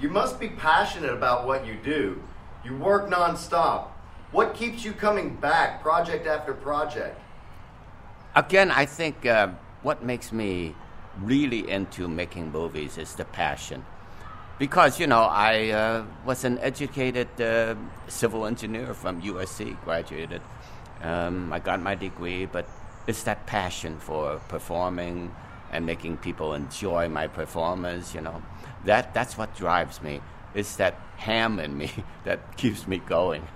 you must be passionate about what you do. You work nonstop. What keeps you coming back, project after project? Again, I think uh, what makes me really into making movies is the passion. Because, you know, I uh, was an educated uh, civil engineer from USC, graduated. Um, I got my degree, but it's that passion for performing and making people enjoy my performance, you know. That, that's what drives me. It's that ham in me that keeps me going.